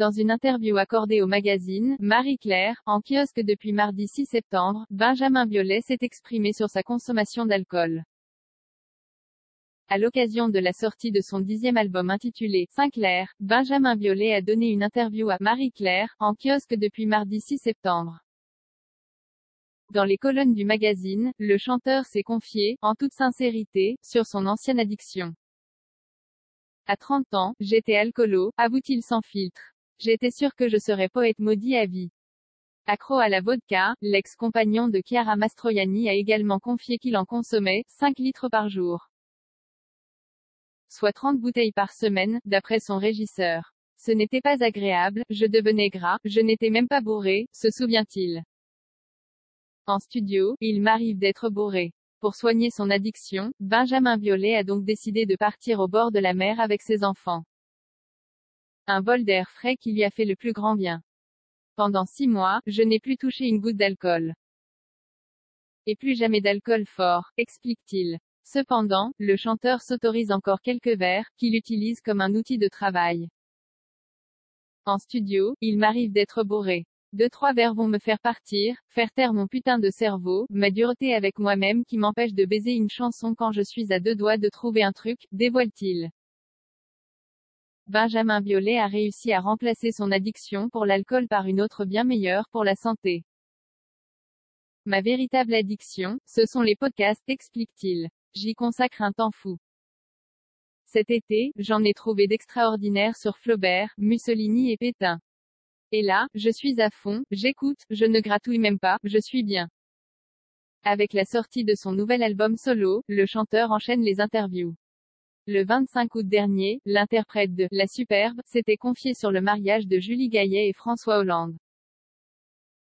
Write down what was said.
Dans une interview accordée au magazine Marie-Claire, en kiosque depuis mardi 6 septembre, Benjamin Biolay s'est exprimé sur sa consommation d'alcool. À l'occasion de la sortie de son dixième album intitulé Sinclair, Benjamin Biolay a donné une interview à Marie-Claire, en kiosque depuis mardi 6 septembre. Dans les colonnes du magazine, le chanteur s'est confié, en toute sincérité, sur son ancienne addiction. À 30 ans, j'étais alcoolo, avoue-t-il sans filtre. J'étais sûr que je serais poète maudit à vie. Accro à la vodka, l'ex-compagnon de Chiara Mastroianni a également confié qu'il en consommait 5 litres par jour soit 30 bouteilles par semaine, d'après son régisseur. Ce n'était pas agréable, je devenais gras, je n'étais même pas bourré, se souvient-il. En studio, il m'arrive d'être bourré. Pour soigner son addiction, Benjamin Violet a donc décidé de partir au bord de la mer avec ses enfants. Un vol d'air frais qui lui a fait le plus grand bien. Pendant six mois, je n'ai plus touché une goutte d'alcool. Et plus jamais d'alcool fort, explique-t-il. Cependant, le chanteur s'autorise encore quelques vers, qu'il utilise comme un outil de travail. En studio, il m'arrive d'être bourré. Deux trois vers vont me faire partir, faire taire mon putain de cerveau, ma dureté avec moi-même qui m'empêche de baiser une chanson quand je suis à deux doigts de trouver un truc, dévoile-t-il. Benjamin Biolay a réussi à remplacer son addiction pour l'alcool par une autre bien meilleure pour la santé. Ma véritable addiction, ce sont les podcasts, explique-t-il. J'y consacre un temps fou. Cet été, j'en ai trouvé d'extraordinaires sur Flaubert, Mussolini et Pétain. Et là, je suis à fond, j'écoute, je ne gratouille même pas, je suis bien. Avec la sortie de son nouvel album solo, le chanteur enchaîne les interviews. Le 25 août dernier, l'interprète de La Superbe s'était confié sur le mariage de Julie Gaillet et François Hollande.